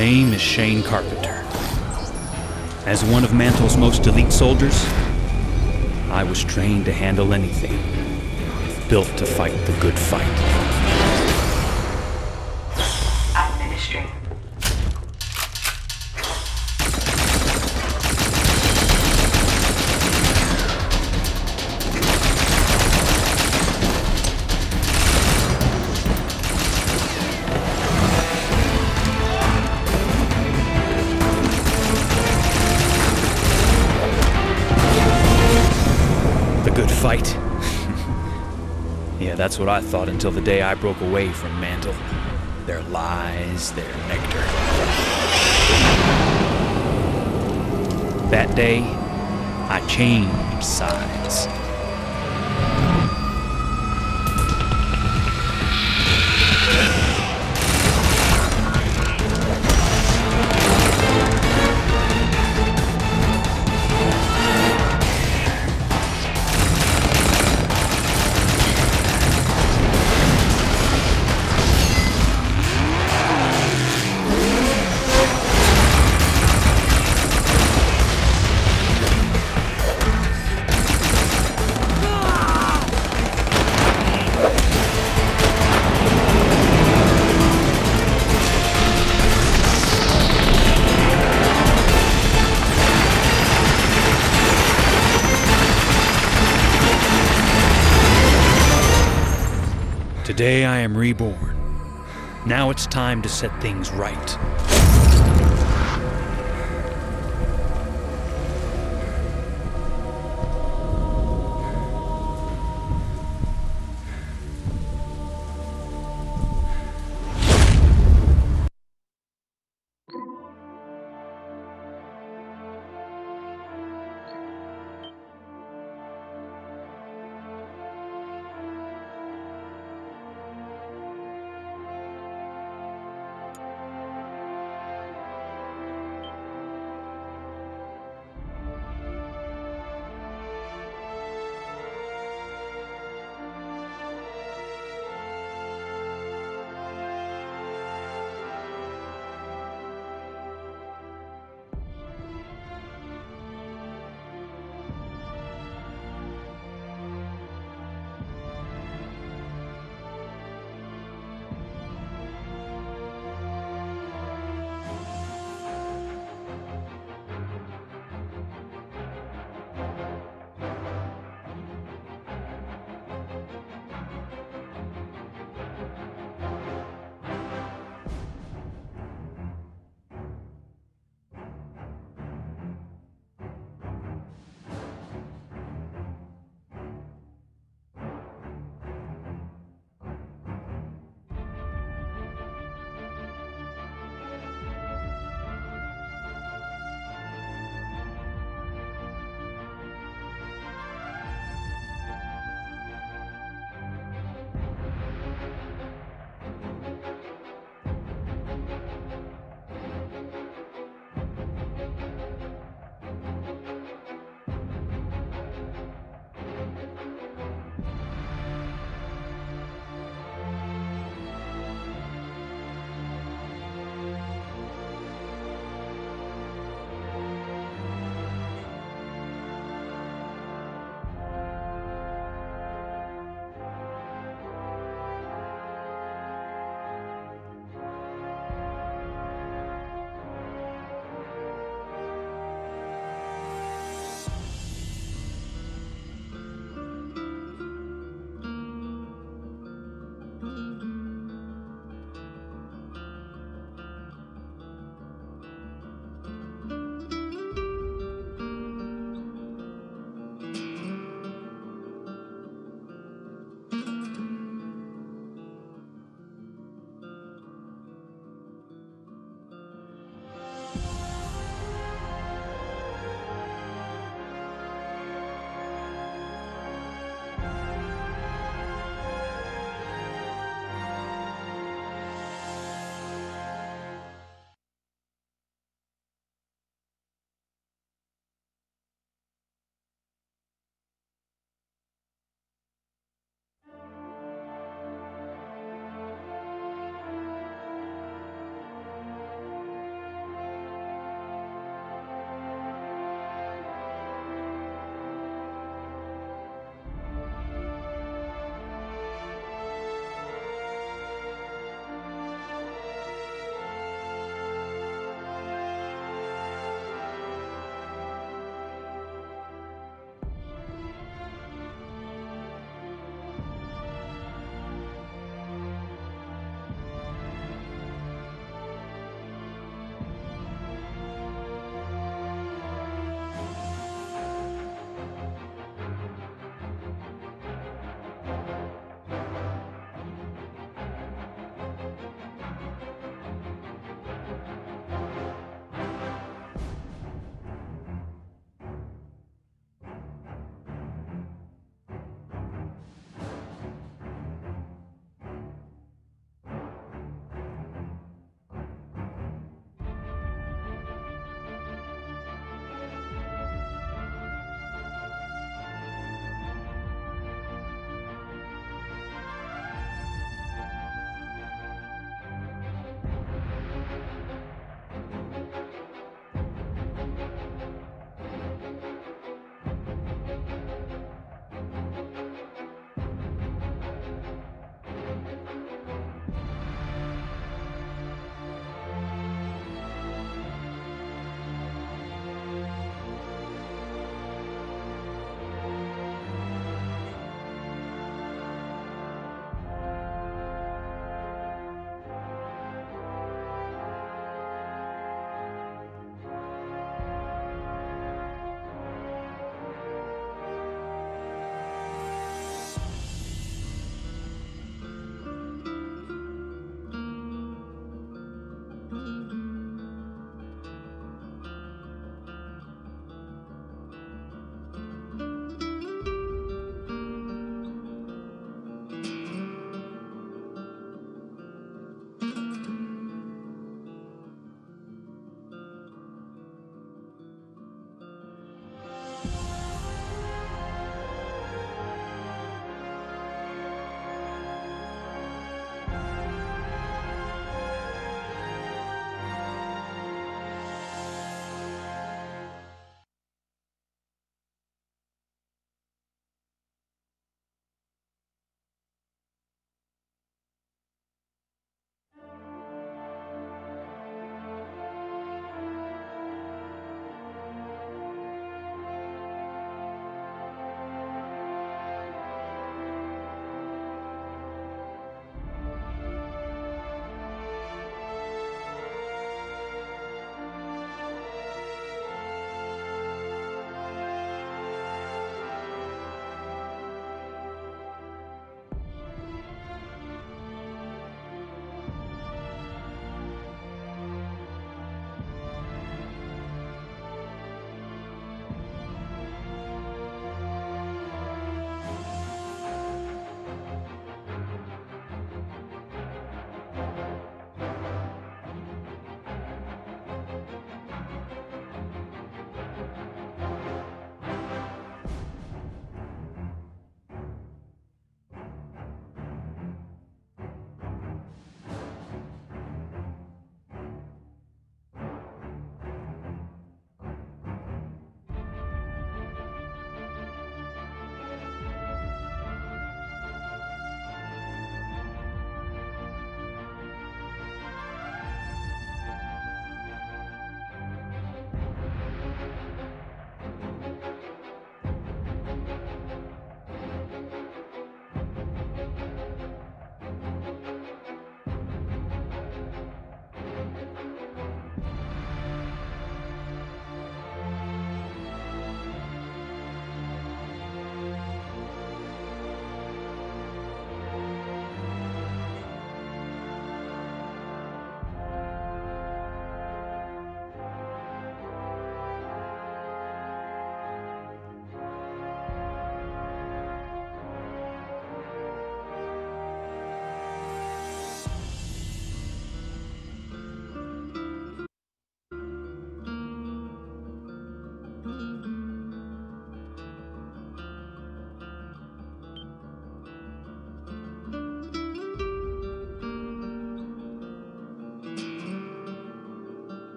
name is Shane Carpenter. As one of Mantel's most elite soldiers, I was trained to handle anything, built to fight the good fight. Administering. That's what I thought until the day I broke away from Mantel. Their lies, their nectar. That day, I changed sides. Today I am reborn. Now it's time to set things right.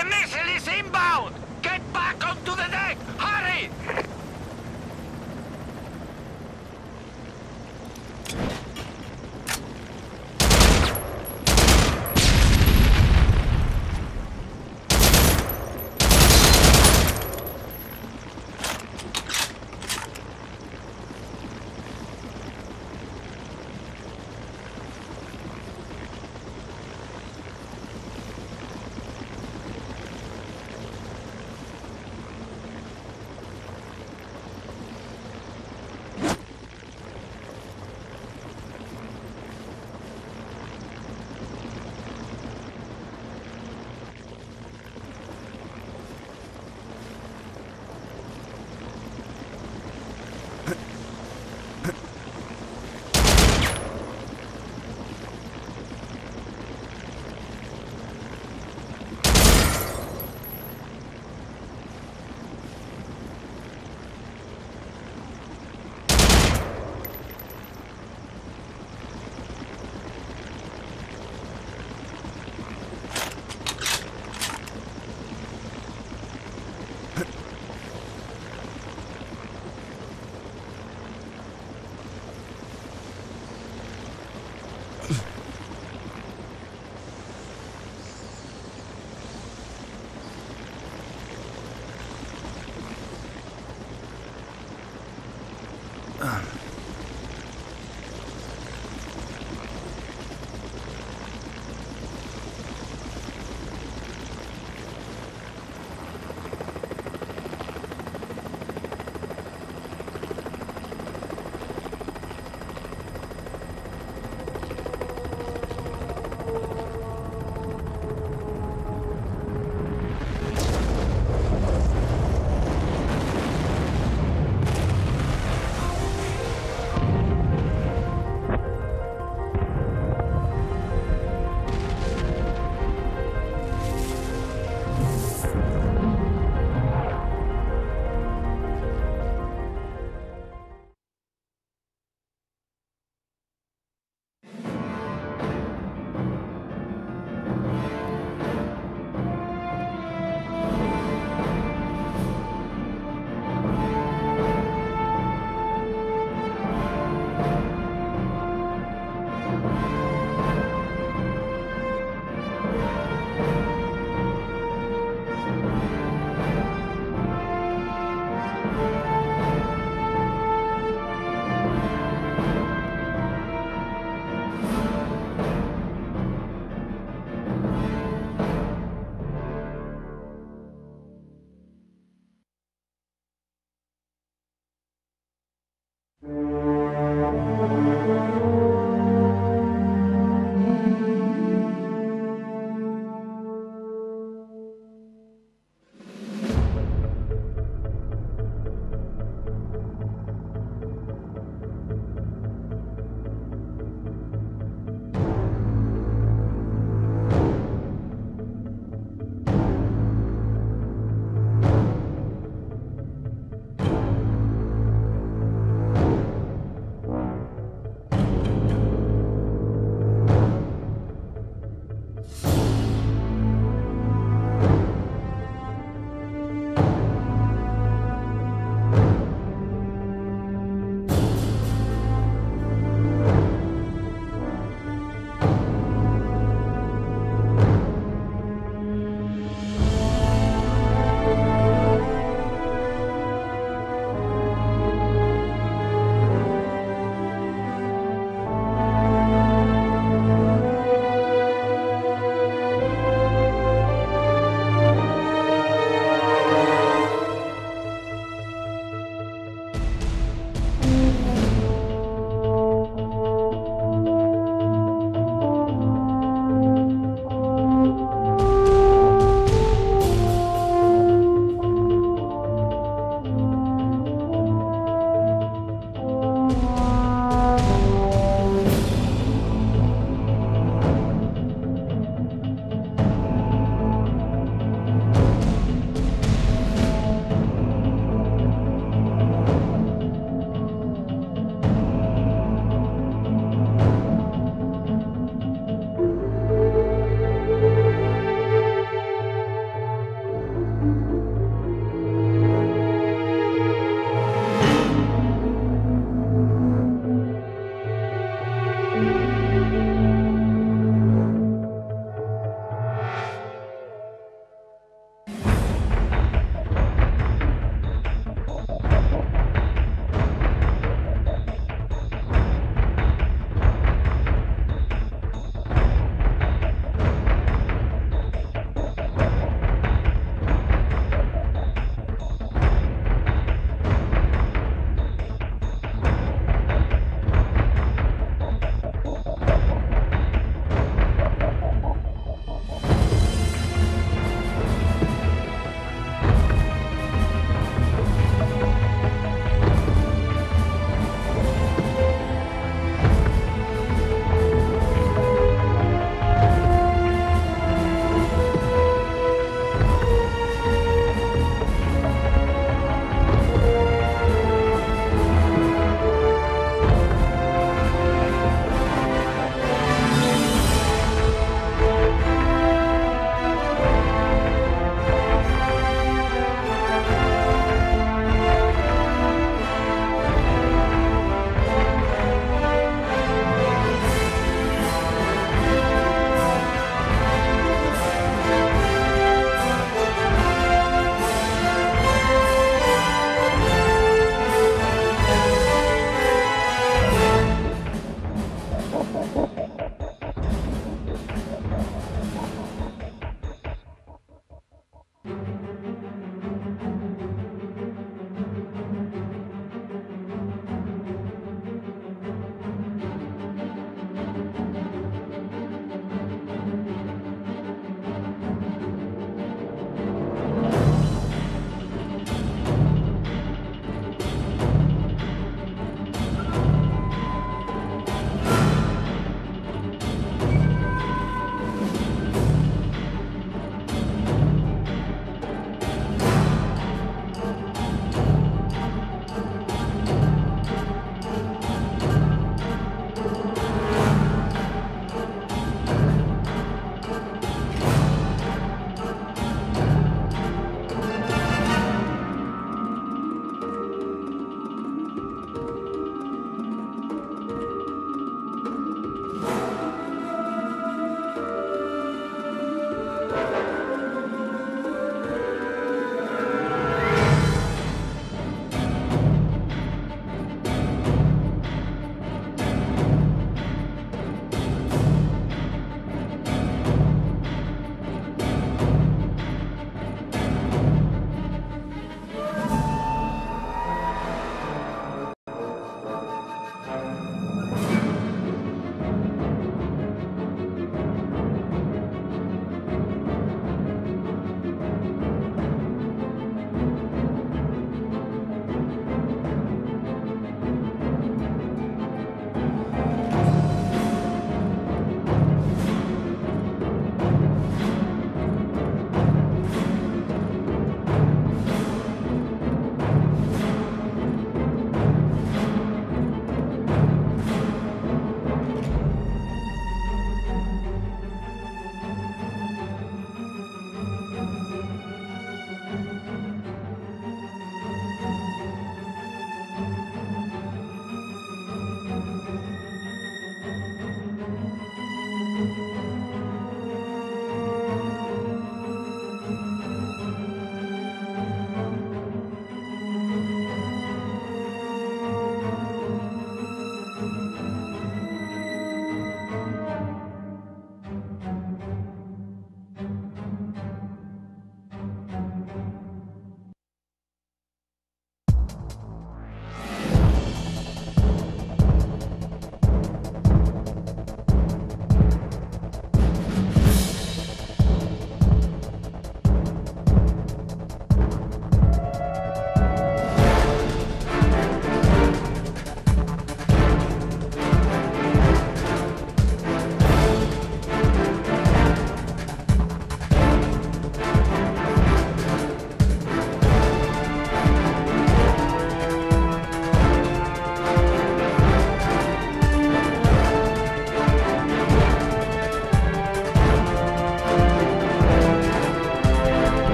The missile is inbound! Get back onto the deck!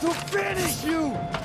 To finish you!